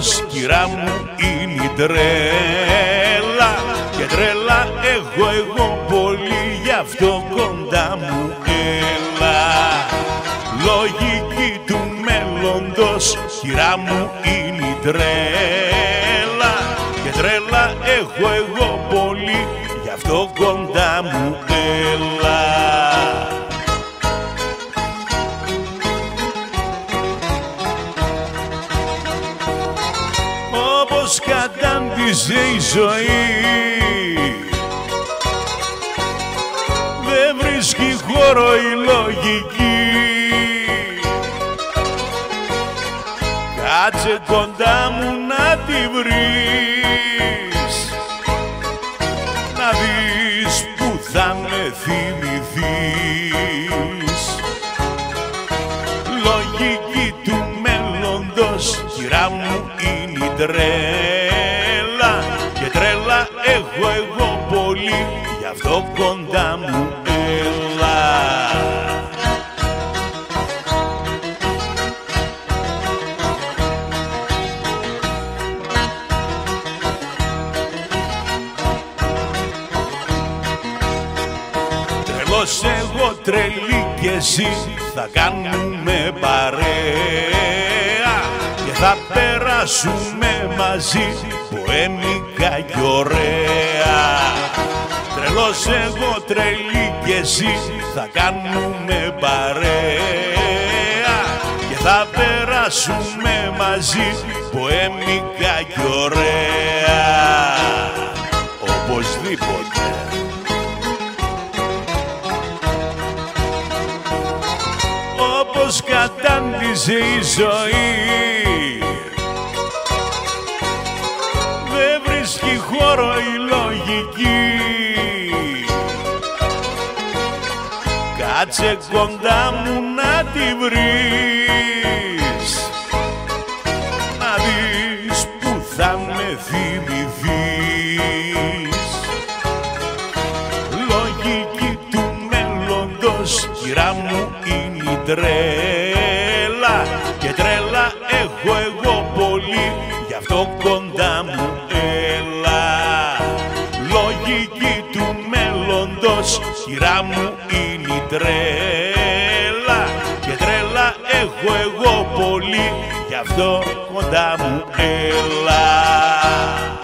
μέλλοντος κυρά μου είναι η τρέλα και τρέλα έχω εγώ πολύ γι' αυτό κοντά μου έλα. Λογική του μέλλοντος κυρά μου είναι η τρέλα και τρέλα έχω εγώ πολύ γι' αυτό κοντά μου έλα όπως κατάντησε η ζωή. Δεν βρίσκει χώρο η λογική. Κάτσε κοντά μου να τη βρεις. Να δεις που θα με θυμηθείς. Λογική του μέλλοντος κυρά μου είναι η τρέλα αυτό κοντά μου έλα. Τρελός εγώ τρελή και εσύ θα κάνουμε παρέα. Και θα περάσουμε μαζί ποέμικα κι ωραία Τρελός εγώ τρελή και εσύ θα κάνουμε παρέα. Και θα περάσουμε μαζί ποέμικα κι ωραία. Οπωσδήποτε. Όπως κατάντησε η ζωή. Δεν βρίσκει χώρο η λογική Κάτσε κοντά μου να τη βρεις. Να δεις που θα με θυμηθείς. Λογική του μέλλοντος κυρά μου είναι η τρέλα. Και τρέλα έχω εγώ πολύ γι' αυτό κοντά μου έλα. Λογική του μέλλοντος κυρά μου adoro quando amo ela.